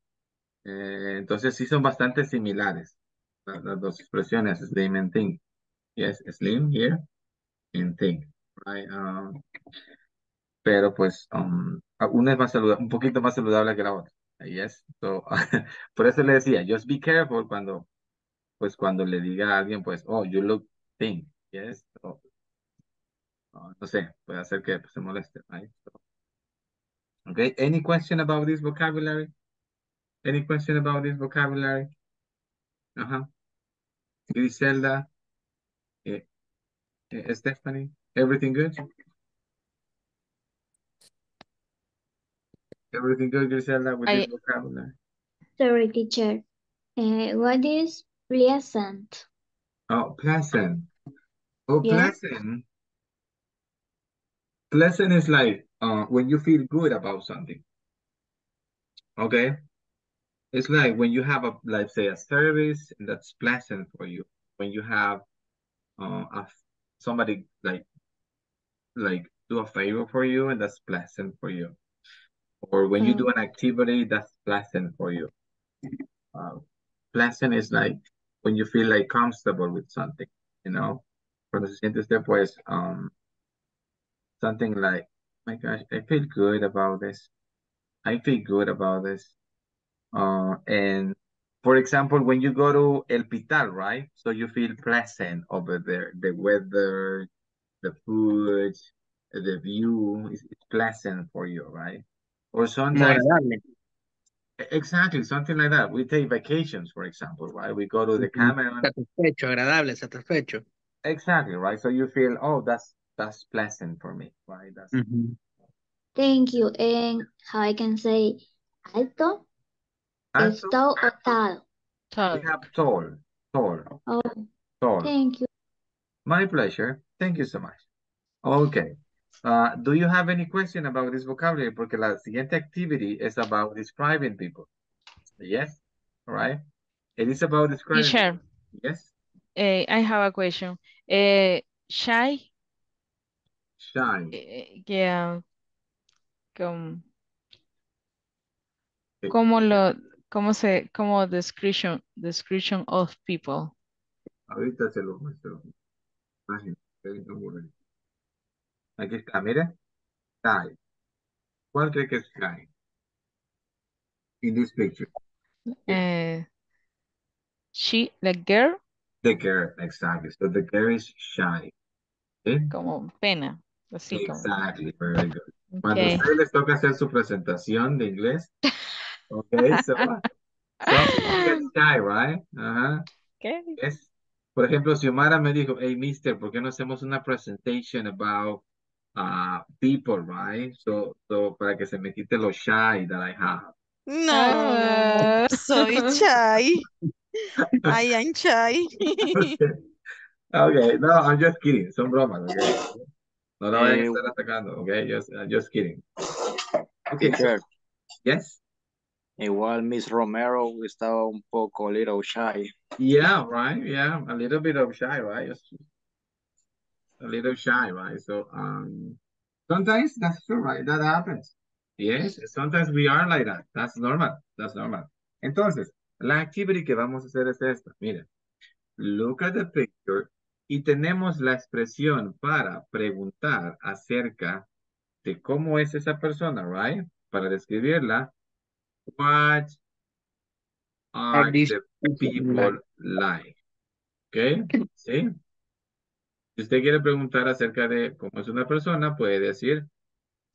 Speaker 1: Eh, entonces sí son bastante similares las, las dos expresiones, slim and thin. Yes, slim here and thin, right? Um, pero pues um, una es más saludable, un poquito más saludable que la otra. Yes, so, (laughs) por eso le decía, just be careful cuando, pues cuando le diga a alguien, pues, oh, you look thin, yes, o- o no sé, puede hacer que pues, se moleste, right? So, okay, any question about this vocabulary? Any question about this vocabulary? Uh-huh. Griselda, eh, eh, Stephanie, everything good? Everything good, Griselda, with this vocabulary?
Speaker 15: Sorry, teacher. Uh, what is pleasant?
Speaker 1: Oh, pleasant. Oh,
Speaker 15: Yeah.
Speaker 1: pleasant. Pleasant is like uh, when you feel good about something. Okay? It's like when you have a, like say, a service and that's pleasant for you. When you have uh, a, somebody like, like do a favor for you and that's pleasant for you. Or when you do an activity that's pleasant for you. Uh, pleasant is like when you feel like comfortable with something, you know? Cuando se siente usted pues, um, something like, my gosh, I feel good about this. I feel good about this. Uh, and for example, when you go to El Pital, right? So you feel pleasant over there. The weather, the food, the view is is pleasant for you, right? Or sometimes,
Speaker 5: agradable.
Speaker 1: exactly, something like that. We take vacations, for example, right? We go to the
Speaker 5: Ujú.
Speaker 1: Cameron.
Speaker 5: Satisfecho, agradable, satisfecho.
Speaker 1: Exactly, right? So you feel, oh, that's that's pleasant for me, right? That's
Speaker 5: Ujú.
Speaker 15: Thank you. And how I can say alto,
Speaker 1: alto.
Speaker 15: está o tal.
Speaker 1: We have tall, tall,
Speaker 15: Oh,
Speaker 1: tall.
Speaker 15: thank you.
Speaker 1: My pleasure. Thank you so much. Okay. Uh, do you have any question about this vocabulary? Porque la siguiente activity is about describing people. Yes? All right. It is about describing
Speaker 4: Teacher,
Speaker 1: people. Yes?
Speaker 4: eh, I have a question. Eh, shy,
Speaker 1: Shine.
Speaker 4: eh, yeah, com-
Speaker 1: Sí.
Speaker 4: ¿cómo lo, cómo se, como description, description of people?
Speaker 1: Ahorita se lo muestro. Página. Aquí está, mire. Sky. ¿Cuál cree que es sky? In this picture.
Speaker 4: Eh, she, like girl,
Speaker 1: The girl, exactly. So the girl is shy. Okay?
Speaker 4: como pena, así como.
Speaker 1: Exactly, very good. Cuando a
Speaker 4: Okay.
Speaker 1: ustedes les toca hacer su presentación de inglés, (laughs) okay, so get shy, right? Ajá.
Speaker 4: Okay.
Speaker 1: Yes. Por ejemplo, Xiomara me dijo, hey, mister, ¿por qué no hacemos una presentation about uh, people, right? So, so, para que se me quite lo shy that I have.
Speaker 3: No,
Speaker 4: Ah.
Speaker 3: soy shy. (laughs) I am shy.
Speaker 1: Okay, no, I'm just kidding. Son bromas, okay? No lo vayan a
Speaker 7: Eh,
Speaker 1: estar atacando, okay? Just, uh, just kidding. Okay, so,
Speaker 7: Teacher,
Speaker 1: yes?
Speaker 7: Igual Miss Romero estaba un poco little shy.
Speaker 1: Yeah, right. Yeah, a little bit of shy, right? A little shy, right? So, um, sometimes that's true, right? That happens. Yes, sometimes we are like that. That's normal. That's normal. Entonces, la activity que vamos a hacer es esta. Mira, look at the picture y tenemos la expresión para preguntar acerca de cómo es esa persona, right? Para describirla. What are
Speaker 5: Are these
Speaker 1: the
Speaker 5: people
Speaker 1: people like? ¿Ok? ¿Sí? Si usted quiere preguntar acerca de cómo es una persona, puede decir,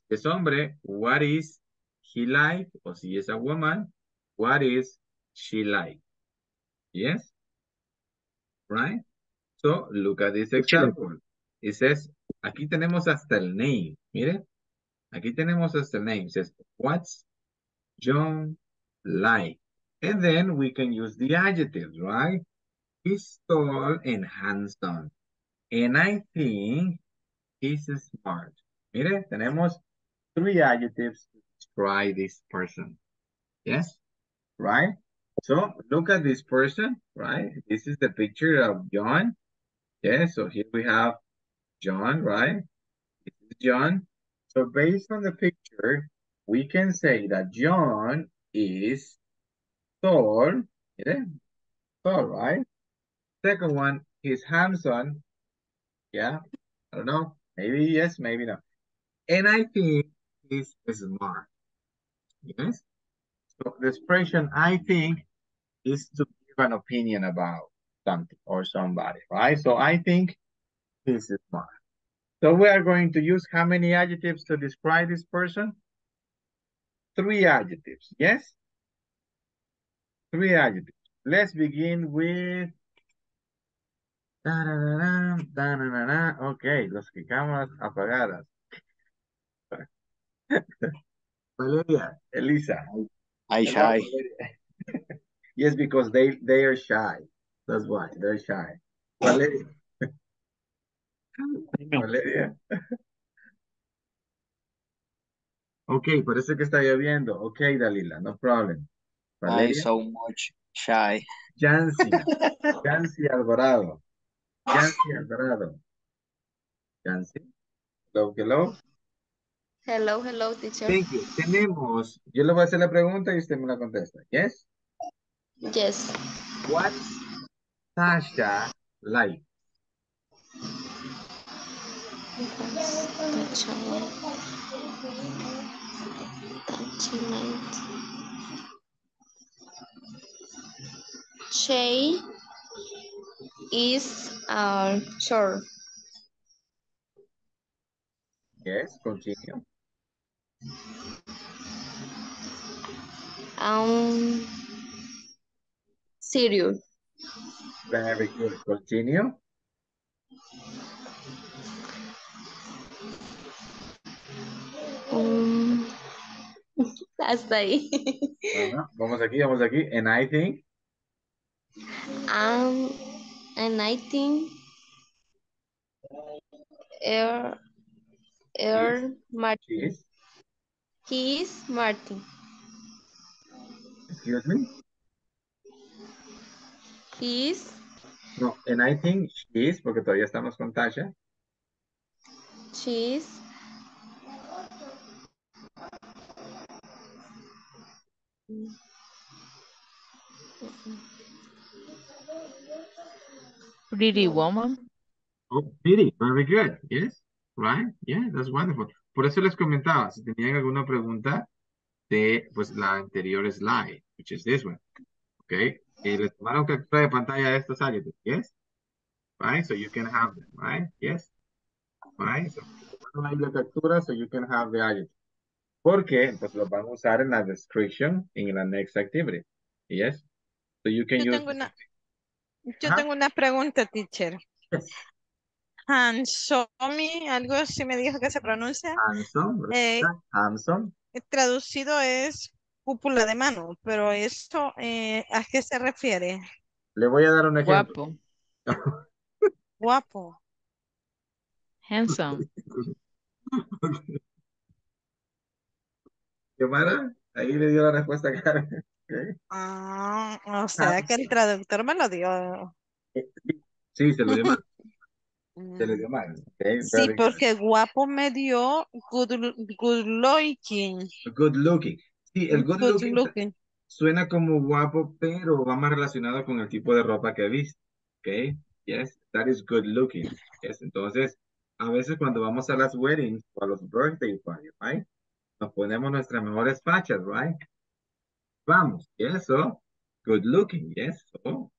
Speaker 1: es hombre, what is he like? O si es a woman, what is she like? Yes? Right? So, look at this example. It says, aquí tenemos hasta el name. Mire, aquí tenemos hasta el name. It says, what's John like? And then we can use the adjectives, right? He's tall and handsome. And I think he's smart. Mire, tenemos three adjectives to describe this person. Yes, right? So look at this person, right? This is the picture of John. Yes, so here we have John, right? This is John. So based on the picture, we can say that John is tall, yeah, tall, right? Second one, he's handsome. Yeah, I don't know. Maybe yes, maybe no. And I think he's smart. Yes. So the expression I think is to give an opinion about something or somebody, right? So I think he's smart. So we are going to use how many adjectives to describe this person? Three adjectives, yes? Three adjectives. Let's begin with... Ta-ra-ra-ra, ta-ra-ra-ra. Ok, los que cámaras apagadas. (laughs) Valeria, Elisa.
Speaker 7: I shy. (laughs)
Speaker 1: Yes, because they they are shy. That's why they're shy. Valeria. (laughs) Valeria. Ok, parece que está lloviendo. Ok, Dalila, no problem.
Speaker 7: I
Speaker 1: Valeria.
Speaker 7: so much shy.
Speaker 1: Yancy. (laughs) Yancy Alvarado. Yancy Alvarado. Yancy. Hello, hello.
Speaker 16: Hello, hello, teacher.
Speaker 1: Thank you. Tenemos, yo le voy a hacer la pregunta y usted me la contesta. Yes?
Speaker 16: Yes.
Speaker 1: What's Sasha like?
Speaker 16: Tacha light. She is uh, short.
Speaker 1: Yes, continue.
Speaker 16: Um, serious.
Speaker 1: Very good. Continue.
Speaker 16: Um, (laughs) hasta ahí.
Speaker 1: Ajá. Vamos aquí, vamos aquí. And I think,
Speaker 16: Um, and I think Air Air Martin.
Speaker 1: is,
Speaker 16: He is Martin.
Speaker 1: excuse me.
Speaker 16: He is
Speaker 1: No, and I think she is, porque todavía estamos con Tasha.
Speaker 16: she is
Speaker 4: Pretty woman.
Speaker 1: Oh, pretty. Very good. Yes. Right. Yeah, that's wonderful. Por eso les comentaba, si tenían alguna pregunta de pues la anterior slide, which is this one. Okay. Eh, les tomaron captura de pantalla estos adjetivos. Yes. Right. So you can have them. Right. Yes. Right. So, la captura so you can have the adjective. Porque pues los van a usar en la description in la next activity. Yes. So you can
Speaker 3: Yo
Speaker 1: use.
Speaker 3: tengo una, yo
Speaker 1: Ajá.
Speaker 3: tengo una pregunta, teacher.
Speaker 1: Yes.
Speaker 3: Hansomi, algo así me dijo que se pronuncia.
Speaker 1: Handsome.
Speaker 3: Eh,
Speaker 1: Handsome.
Speaker 3: traducido es cúpula de mano, pero esto, eh, ¿a qué se refiere?
Speaker 1: Le voy a dar un ejemplo.
Speaker 4: Guapo.
Speaker 3: Guapo. (laughs)
Speaker 4: Handsome.
Speaker 1: Xiomara, ahí le dio la respuesta a Karen.
Speaker 3: Ah, o sea que el traductor me lo dio.
Speaker 1: Sí, se lo dio mal. (laughs) Se lo dio mal. Okay,
Speaker 3: Sí,
Speaker 1: very good.
Speaker 3: porque guapo me dio good, good looking.
Speaker 1: Good looking. Sí, el good
Speaker 3: Good
Speaker 1: looking
Speaker 3: looking.
Speaker 1: suena como guapo, pero va más relacionado con el tipo de ropa que viste. Ok. Yes, that is good looking. Yes, entonces, a veces cuando vamos a las weddings o a los birthday parties, right? Nos ponemos nuestras mejores fachas, right? Vamos, yes, so, good looking, yes. So,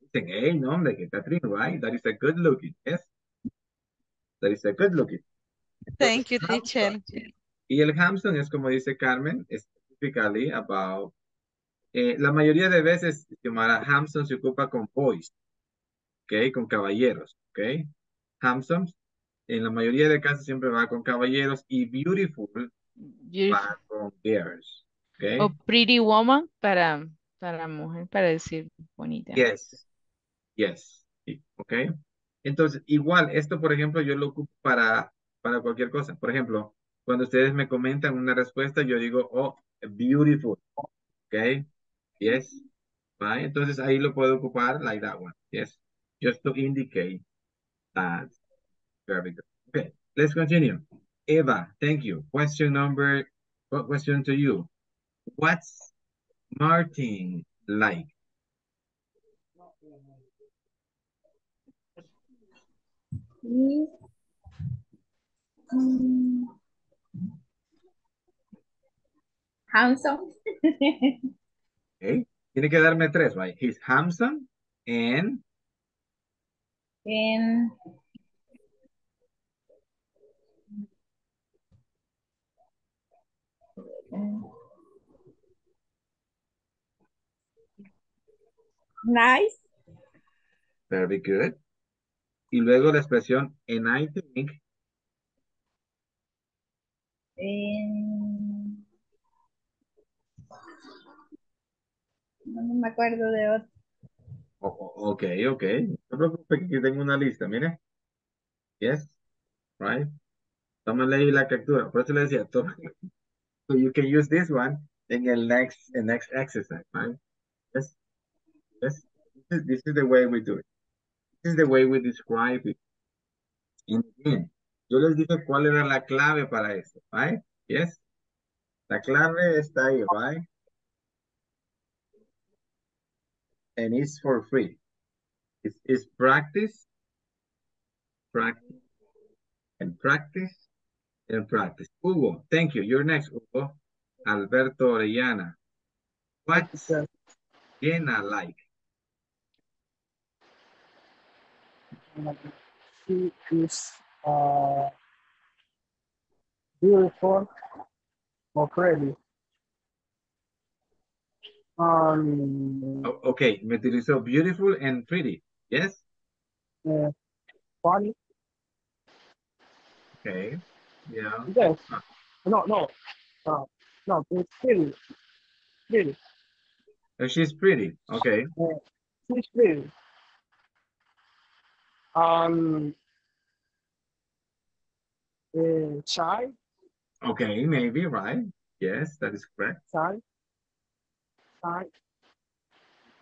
Speaker 1: dicen, hey, no, hombre, que Catherine, right? That is a good looking, yes. That is a good looking.
Speaker 3: Thank you, teacher.
Speaker 1: Y el Hampton es como dice Carmen, specifically about, eh, la mayoría de veces, Xiomara, Hampton se ocupa con boys, ¿ok? Con caballeros, ¿ok? Hampton, en la mayoría de casos siempre va con caballeros y beautiful
Speaker 4: Beautiful.
Speaker 1: con girls,
Speaker 4: O
Speaker 1: ¿ok?
Speaker 4: pretty woman para Para mujer, para decir bonita.
Speaker 1: Yes. Yes. Ok. Entonces, igual, esto, por ejemplo, yo lo ocupo para, para cualquier cosa. Por ejemplo, cuando ustedes me comentan una respuesta, yo digo, oh, beautiful. Ok. Yes. Right. Entonces, ahí lo puedo ocupar like that one. Yes. Just to indicate that. Very good. Okay. Let's continue. Eva, thank you. Question number, what question to you? What's Martin like?
Speaker 8: He's, handsome. (laughs)
Speaker 1: Okay. Tiene que darme tres, right? He's handsome and
Speaker 8: and nice.
Speaker 1: very good. Y luego la expresión and I think
Speaker 8: no me acuerdo de otro.
Speaker 1: O- o- Ok, ok. No preocupe que tengo una lista, mire. Yes, right. Tómale ahí la captura. Por eso le decía, toma. So you can use this one in el next, the next exercise, right? Yes, yes. This is, this is the way we do it. This is the way we describe it. And again, yo les dije cuál era la clave para eso, right? Yes. La clave está ahí, right? And it's for free. It's, it's practice, practice, and practice, and practice. Hugo, thank you. You're next, Hugo. Alberto Orellana. What's Jenna like?
Speaker 11: She is uh, beautiful or pretty. Um,
Speaker 1: okay, me utilizó beautiful and pretty. Yes?
Speaker 11: uh, funny.
Speaker 1: Okay. Yeah.
Speaker 11: Yes. No, no. Uh, no, it's pretty. Pretty.
Speaker 1: Oh, she's pretty. Okay.
Speaker 11: Uh, she's pretty. Um, uh, shy,
Speaker 1: Okay, maybe, right? Yes, that is correct.
Speaker 11: shy, shy.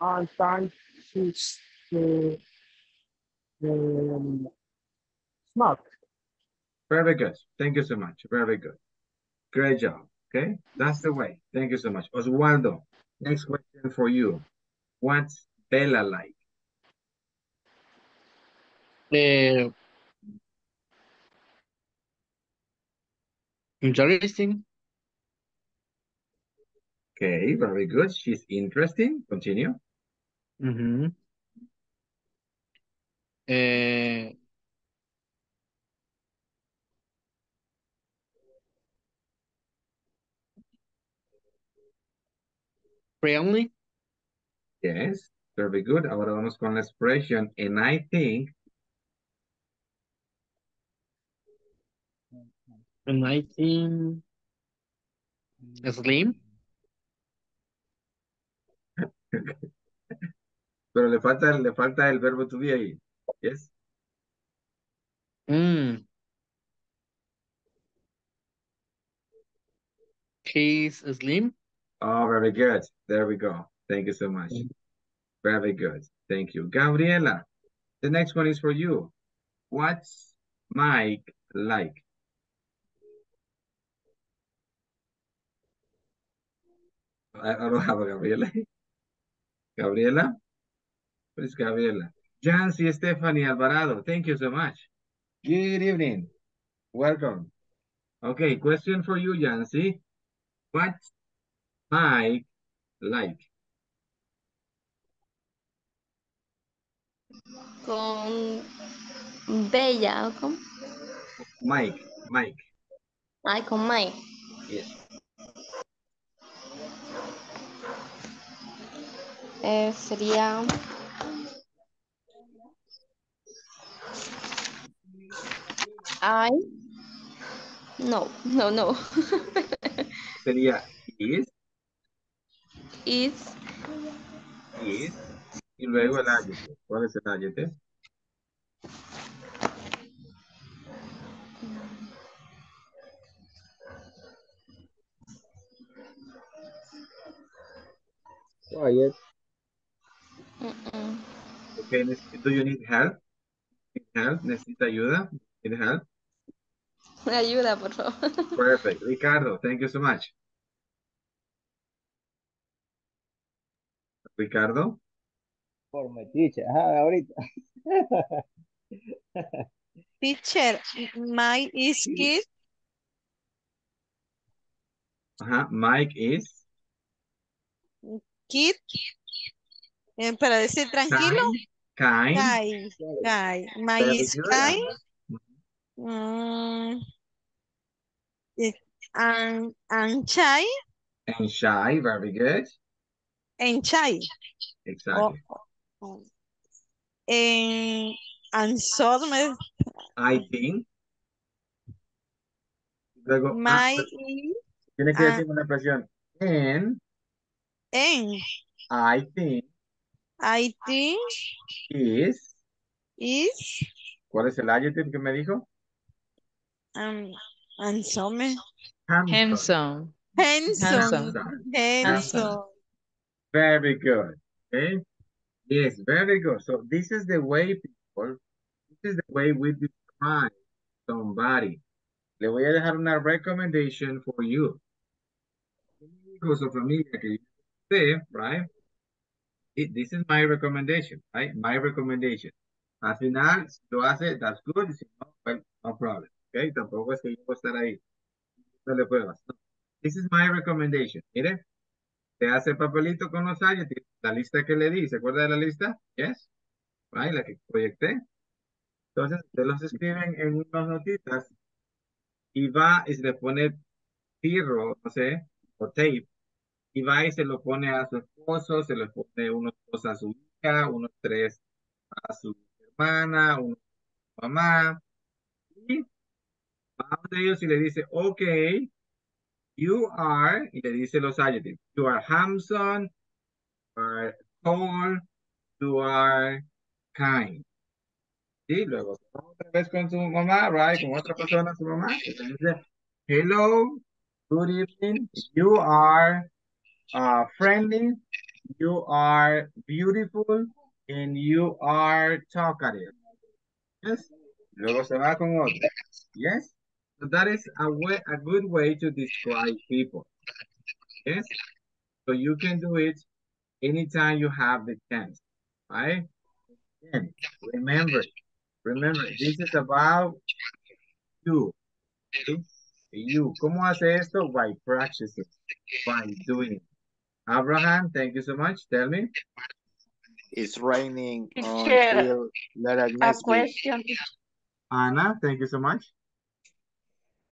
Speaker 11: And then she's uh, um, smart.
Speaker 1: Very good. Thank you so much. Very good. Great job. Okay, that's the way. Thank you so much. Oswaldo, next question for you. What's Bella like?
Speaker 5: Eh, interesting.
Speaker 1: Okay, very good. She's interesting. Continue.
Speaker 5: Ujú.
Speaker 1: Yes, very good. Ahora vamos con la expression. And I think,
Speaker 5: And I think slim.
Speaker 1: pero le falta, le falta el verbo to be ahí. Yes.
Speaker 5: Mm. He's slim.
Speaker 1: Oh, very good. There we go. Thank you so much. Very good. Thank you. Gabriela, the next one is for you. What's Mike like? I, I don't have a Gabriela. (laughs) Gabriela? Is Gabriela? Jancy Stephanie Alvarado. Thank you so much. Good evening. Welcome. Okay, question for you, Jancy. What's Mike like?
Speaker 16: Con Bella, ¿o cómo?
Speaker 1: Mike, Mike.
Speaker 16: Ay, con Mike.
Speaker 1: Yes.
Speaker 16: Eh, sería... I... No, no, no. (laughs)
Speaker 1: Sería is.
Speaker 16: Is
Speaker 1: is, y luego el adjective. ¿Cuál es el adjective?
Speaker 17: Quiet.
Speaker 16: Mm-mm.
Speaker 1: Okay, do you need help? Need help? ¿Necesita ayuda? Need help?
Speaker 16: Ayuda, por favor. (laughs)
Speaker 1: Perfect. Ricardo, thank you so much. Ricardo,
Speaker 17: Por metiche. Ajá, ahorita. (laughs)
Speaker 3: Teacher, my is kid.
Speaker 1: ajá, Mike is
Speaker 3: Kid. Eh, para decir tranquilo.
Speaker 1: kind,
Speaker 3: Kai. Kai. My
Speaker 1: Very
Speaker 3: is
Speaker 1: good.
Speaker 3: Kai. Mm, eh, and, and shy.
Speaker 1: and shy, very good.
Speaker 3: And shy.
Speaker 1: Exactly.
Speaker 3: Oh, En, and sorry,
Speaker 1: I think. Luego, ah,
Speaker 3: my
Speaker 1: tiene que
Speaker 3: ah.
Speaker 1: decir una expresión. And
Speaker 3: en,
Speaker 1: I think
Speaker 3: I think
Speaker 1: is.
Speaker 3: is
Speaker 1: ¿Cuál es el adjective que me dijo?
Speaker 3: um, handsome.
Speaker 1: Handsome.
Speaker 4: Handsome.
Speaker 3: Handsome.
Speaker 1: Handsome.
Speaker 3: Handsome.
Speaker 1: Very good. Okay. Yes, very good. So this is the way people, this is the way we describe somebody. Le voy a dejar una recommendation for you. Amigos o familia que sé, right? It- this is my recommendation, right? My recommendation. Al final, si lo hace, that's good. Si no, well, no problem. Okay. Tampoco es que yo voy a estar ahí. No le pruebas. No. This is my recommendation. Mire, te hace papelito con los adjetivos, la lista que le di, ¿se acuerda de la lista? Yes, right, la que proyecté. Entonces, usted los escriben en unas notitas y va y se le pone tirro, no sé, o tape, y va y se lo pone a su esposo, se le pone unos dos a su hija, unos tres a su hermana, unos a su mamá, y va donde ellos y le dice, ok, You are, y le dice los adjetivos. You are handsome, you are tall, you are kind. Y luego otra vez con su mamá, right? Con otra persona, su mamá. dice, hello, good evening. You are uh, friendly, you are beautiful, and you are talkative. Yes. Luego se va con otro. Yes. So that is a way, a good way to describe people. Yes. So you can do it anytime you have the chance, right? And remember, remember, this is about you. okay? You. ¿Cómo hace esto? By practicing, by doing. it. Abraham, thank you so much. Tell me.
Speaker 7: It's raining
Speaker 12: Teacher,
Speaker 7: until later
Speaker 12: A question.
Speaker 1: Ana, thank you so much.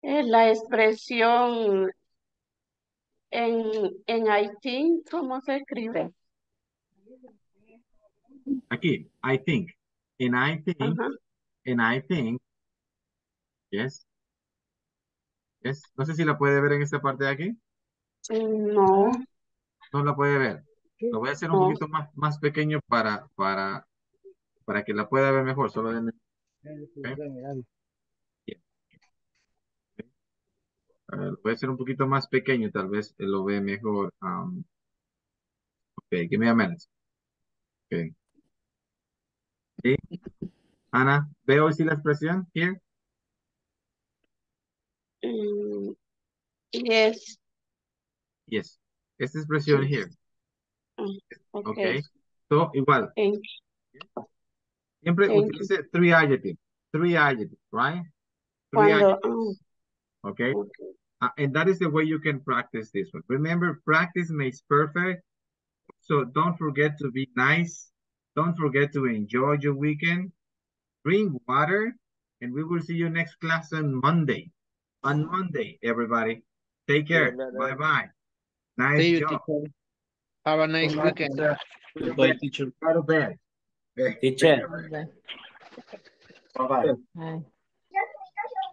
Speaker 12: Es la expresión en, en Haití, ¿cómo se escribe?
Speaker 1: Aquí, I think. And I think, and I think, yes. Yes. No sé si la puede ver en esta parte de aquí.
Speaker 12: No,
Speaker 1: No la puede ver. Lo voy a hacer un
Speaker 12: No.
Speaker 1: poquito más, más pequeño para, para, para que la pueda ver mejor. Solo denme- a ver, a hacer un poquito más pequeño, tal vez eh, lo ve mejor. Um, ok, give me a minute. Ok. ¿Sí? Ana, ¿veo sí la expresión? Here?
Speaker 12: mm, yes,
Speaker 1: Yes. Esta expresión here.
Speaker 12: mm,
Speaker 1: Ok.
Speaker 12: okay.
Speaker 1: So, igual.
Speaker 12: Thank
Speaker 1: Siempre
Speaker 12: Thank you.
Speaker 1: utilice three adjectives. Three adjectives, right? Three
Speaker 12: Cuando,
Speaker 1: adjectives.
Speaker 12: mm,
Speaker 1: Okay?
Speaker 12: okay.
Speaker 1: Uh, and that is the way you can practice this one. Remember, practice makes perfect. So don't forget to be nice. Don't forget to enjoy your weekend. Drink water. And we will see you next class on Monday. On Monday, everybody. Take care. Bye-bye. Nice
Speaker 5: See you,
Speaker 1: job.
Speaker 5: teacher. Have a nice
Speaker 6: Bye,
Speaker 5: weekend.
Speaker 6: teacher.
Speaker 1: Go to
Speaker 14: Goodbye, teacher.
Speaker 1: Go to bed.
Speaker 14: Teacher.
Speaker 1: Bye-bye.
Speaker 4: Bye.